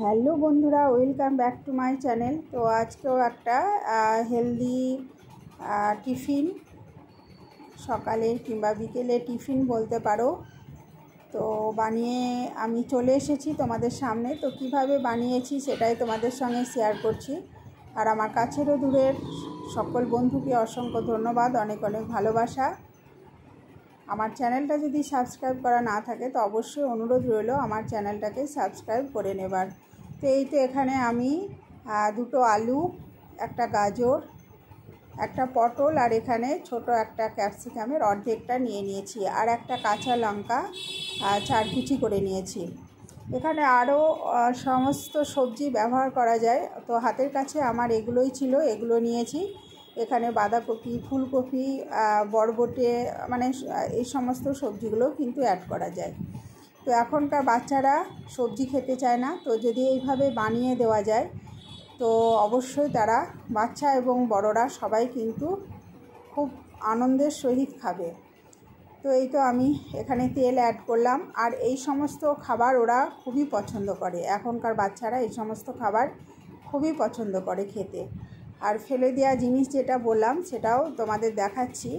Hello বন্ধুরা, welcome back to my channel. তো আজকেও একটা হেলদি টিফিন। সকালে কিংবা বিকেলে টিফিন বলতে পারো। তো বানিয়ে আমি চলে এসেছি তোমাদের সামনে। তো কীভাবে বানিয়েছি সেটাই তোমাদের সঙ্গে শেয়ার করছি। আর আমার কাছেরও দূরের সকল বন্ধুকে অসংখ্য ধন্যবাদ, অনেক অনেক ভালোবাসা। আমার চ্যানেলটা যদি সাবস্ক্রাইব করা না থাকে, তো অবশ্যই অনুরোধ রইল আমার চ্যানেলটাকে সাবস্ক্রাইব করে নেবার। তো এই তো এখানে আমি দুটো আলু, একটা গাজর, একটা পটল, আর এখানে ছোট একটা ক্যাপসিকামের অর্ধেকটা নিয়ে নিয়েছি, আর একটা কাঁচা লঙ্কা চার কুচি করে নিয়েছি। এখানে আরও সমস্ত সবজি ব্যবহার করা যায়। তো হাতের কাছে আমার এগুলোই ছিল, এগুলো নিয়েছি। এখানে বাঁধাকপি, ফুলকপি বরবটে মানে এই সমস্ত সবজিগুলো কিন্তু অ্যাড করা যায়। তো এখনকার বাচ্চারা সবজি খেতে চায় না। তো যদি এইভাবে বানিয়ে দেওয়া যায়, তো অবশ্যই তারা বাচ্চা এবং বড়রা সবাই কিন্তু খুব আনন্দের সহিত খাবে। তো এই তো আমি এখানে তেল অ্যাড করলাম। আর এই সমস্ত খাবার ওরা খুবই পছন্দ করে। এখনকার বাচ্চারা এই সমস্ত খাবার খুবই পছন্দ করে খেতে। আর ফেলে দেওয়া জিনিস যেটা বললাম, সেটাও তোমাদের দেখাচ্ছি।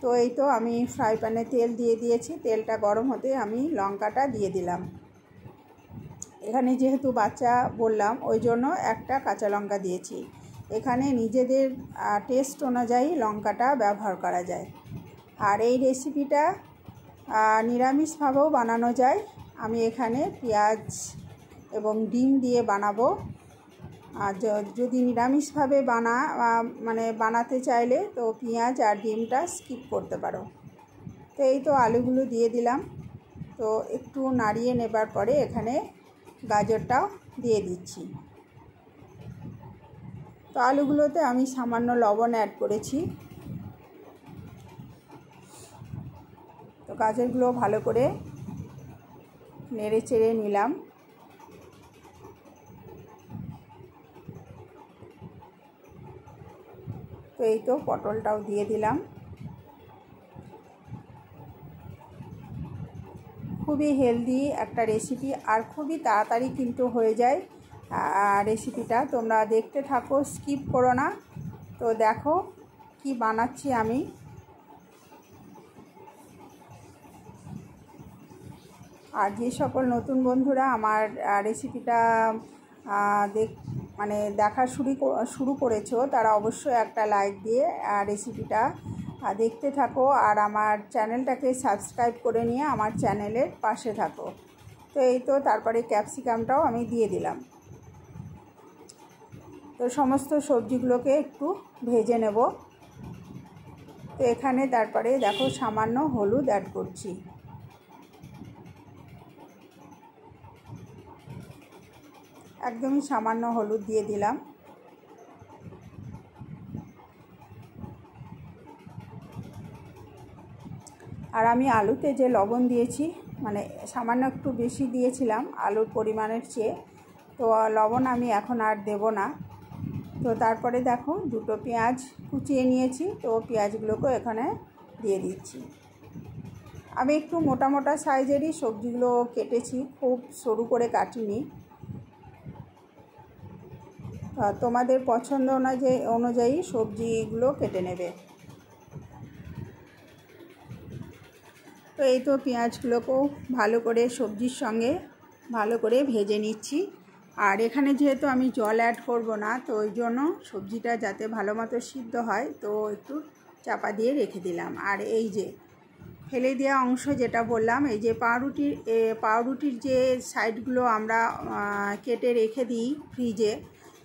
তো এই তো আমি ফ্রাই প্যানে তেল দিয়ে দিয়েছি, তেলটা গরম হতে আমি লঙ্কাটা দিয়ে দিলাম। এখানে যেহেতু বাচ্চা বললাম, ওই জন্য একটা কাঁচা লঙ্কা দিয়েছি। এখানে নিজেদের টেস্ট অনুযায়ী লঙ্কাটা ব্যবহার করা যায়। আর এই রেসিপিটা নিরামিষভাবেও বানানো যায়। আমি এখানে পেঁয়াজ এবং ডিম দিয়ে বানাবো। আর যদি নিরামিষভাবে বানা মানে বানাতে চাইলে তো পেঁয়াজ আর ডিমটা স্কিপ করতে পারো। তো এই তো আলুগুলো দিয়ে দিলাম। তো একটু নাড়িয়ে নেবার পরে এখানে গাজরটাও দিয়ে দিচ্ছি। তো আলুগুলোতে আমি সামান্য লবণ অ্যাড করেছি। তো গাজরগুলো ভালো করে নেড়ে চেড়ে নিলাম। তো এই তো পটলটাও দিয়ে দিলাম। খুবই হেলদি একটা রেসিপি আর খুবই তাড়াতাড়ি কিন্তু হয়ে যায় রেসিপিটা তোমরা দেখতে থাকো স্কিপ করো না। তো দেখো কি বানাচ্ছি আমি। আর যে সকল নতুন বন্ধুরা আমার রেসিপিটা দেখ মানে দেখা শুরু শুরু করেছ, তারা অবশ্যই একটা লাইক দিয়ে রেসিপিটা দেখতে থাকো। আর আমার চ্যানেলটাকে সাবস্ক্রাইব করে নিয়ে আমার চ্যানেলের পাশে থাকো। তো এই তো তারপরে ক্যাপসিকামটাও আমি দিয়ে দিলাম। তো সমস্ত সবজিগুলোকে একটু ভেজে নেব। তো এখানে তারপরে দেখো সামান্য হলুদ অ্যাড করছি। একদমই সামান্য হলুদ দিয়ে দিলাম। আর আমি আলুতে যে লবণ দিয়েছি মানে সামান্য একটু বেশি দিয়েছিলাম আলুর পরিমাণের চেয়ে, তো লবণ আমি এখন আর দেব না। তো তারপরে দেখো দুটো পেঁয়াজ কুচিয়ে নিয়েছি, তো পেঁয়াজগুলোকেও এখানে দিয়ে দিচ্ছি। আমি একটু মোটা মোটা সাইজেরই সবজিগুলো কেটেছি, খুব সরু করে কাটিনি। তোমাদের পছন্দ অনুযায়ী অনুযায়ী সবজিগুলো কেটে নেবে। তো এই তো পেঁয়াজগুলোকেও ভালো করে সবজির সঙ্গে ভালো করে ভেজে নিচ্ছি। আর এখানে যেহেতু আমি জল অ্যাড করব না, তো ওই জন্য সবজিটা যাতে ভালো মতো সিদ্ধ হয়, তো একটু চাপা দিয়ে রেখে দিলাম। আর এই যে ফেলে দেওয়া অংশ যেটা বললাম, এই যে পাউরুটির পাউরুটির যে সাইডগুলো আমরা কেটে রেখে দিই ফ্রিজে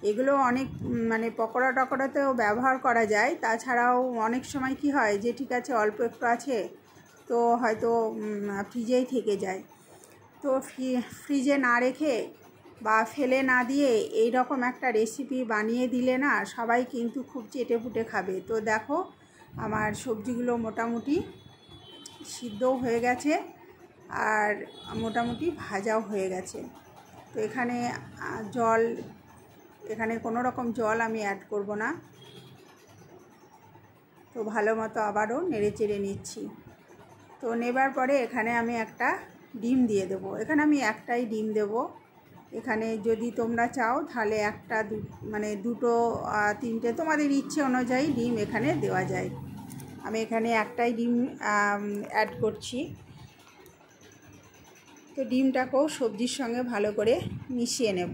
এগুলো অনেক মানে পকোড়া টকোড়াতেও ব্যবহার করা যায়। তাছাড়াও অনেক সময় কি হয় যে, ঠিক আছে, অল্প একটু আছে, তো হয়তো ফ্রিজেই থেকে যায়। তো ফ্রিজে না রেখে বা ফেলে না দিয়ে এই রকম একটা রেসিপি বানিয়ে দিলে না সবাই কিন্তু খুব চেটে পুটে খাবে। তো দেখো, আমার সবজিগুলো মোটামুটি সিদ্ধও হয়ে গেছে আর মোটামুটি ভাজাও হয়ে গেছে। তো এখানে জল এখানে কোনো রকম জল আমি অ্যাড করব না। তো ভালো মতো আবারও নেড়ে চেড়ে নিচ্ছি। তো নেবার পরে এখানে আমি একটা ডিম দিয়ে দেবো। এখানে আমি একটাই ডিম দেবো। এখানে যদি তোমরা চাও তাহলে একটা দু মানে দুটো তিনটে, তোমাদের ইচ্ছে অনুযায়ী ডিম এখানে দেওয়া যায়। আমি এখানে একটাই ডিম অ্যাড করছি। তো ডিমটাকেও সবজির সঙ্গে ভালো করে মিশিয়ে নেব।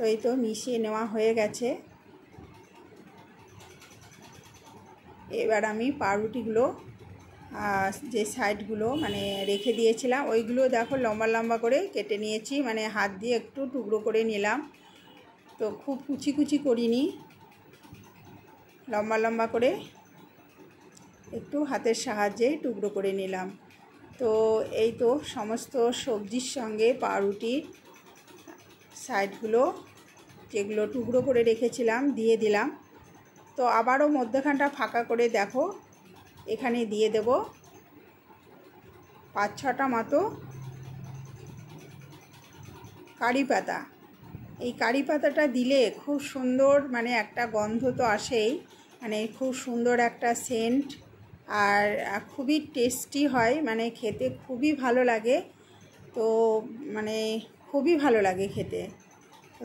তো এই তো মিশিয়ে নেওয়া হয়ে গেছে। এবার আমি পাউরুটিগুলো যে সাইডগুলো মানে রেখে দিয়েছিলাম, ওইগুলো দেখো লম্বা লম্বা করে কেটে নিয়েছি মানে হাত দিয়ে একটু টুকরো করে নিলাম। তো খুব কুচি কুচি করিনি, লম্বা লম্বা করে একটু হাতের সাহায্যে টুকরো করে নিলাম। তো এই তো সমস্ত সবজির সঙ্গে পাউরুটির সাইডগুলো যেগুলো টুকরো করে রেখেছিলাম, দিয়ে দিলাম। তো আবারও মধ্যখানটা ফাঁকা করে দেখো, এখানে দিয়ে দেব। পাঁচ ছটা মতো কারি পাতা। এই কারি পাতাটা দিলে খুব সুন্দর মানে একটা গন্ধ তো আসেই মানে খুব সুন্দর একটা সেন্ট আর খুবই টেস্টি হয় মানে খেতে খুবই ভালো লাগে। তো মানে খুবই ভালো লাগে খেতে।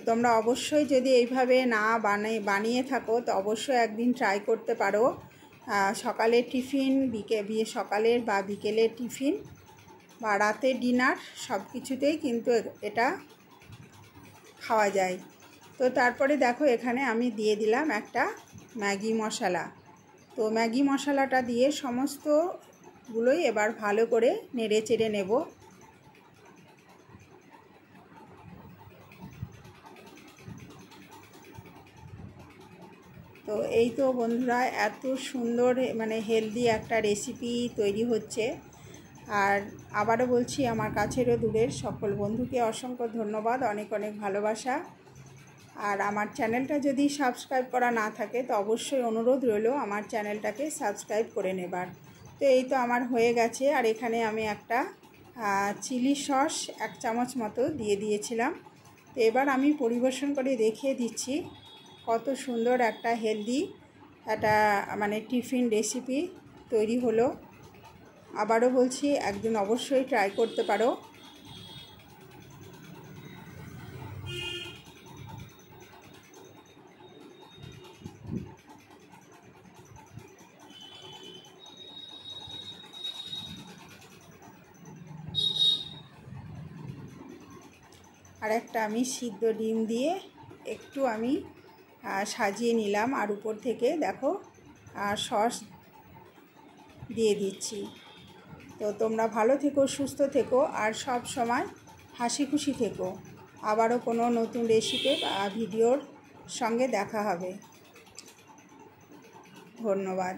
তোমরা অবশ্যই যদি এইভাবে না বানিয়ে বানিয়ে থাকো, তো অবশ্যই একদিন ট্রাই করতে পারো। সকালের টিফিন, বিকে, বিয়ে সকালের বা বিকেলের টিফিন বা রাতের ডিনার সব কিছুতেই কিন্তু এটা খাওয়া যায়। তো তারপরে দেখো, এখানে আমি দিয়ে দিলাম একটা ম্যাগি মশলা। তো ম্যাগি মশলাটা দিয়ে সমস্তগুলোই এবার ভালো করে নেড়ে চেড়ে নেব। তো এই তো বন্ধুরা, এত সুন্দর মানে হেলদি একটা রেসিপি তৈরি হচ্ছে। আর আবারও বলছি, আমার কাছেরও দূরের সকল বন্ধুকে অসংখ্য ধন্যবাদ, অনেক অনেক ভালোবাসা। আর আমার চ্যানেলটা যদি সাবস্ক্রাইব করা না থাকে, তো অবশ্যই অনুরোধ রইল আমার চ্যানেলটাকে সাবস্ক্রাইব করে নেবার। তো এই তো আমার হয়ে গেছে, আর এখানে আমি একটা চিলি সস এক চামচ মতো দিয়ে দিয়েছিলাম। তো এবার আমি পরিবেশন করে দেখিয়ে দিচ্ছি। কত সুন্দর একটা হেলদি একটা মানে টিফিন রেসিপি তৈরি হলো। আবারও বলছি, একদিন অবশ্যই ট্রাই করতে পারো। আর একটা আমি সিদ্ধ ডিম দিয়ে একটু আমি সাজিয়ে নিলাম আর উপর থেকে দেখো সস দিয়ে দিচ্ছি। তো তোমরা ভালো থেকো, সুস্থ থেকো আর সব সময় হাসি খুশি থেকো। আবারও কোনো নতুন রেসিপি বা ভিডিওর সঙ্গে দেখা হবে। ধন্যবাদ।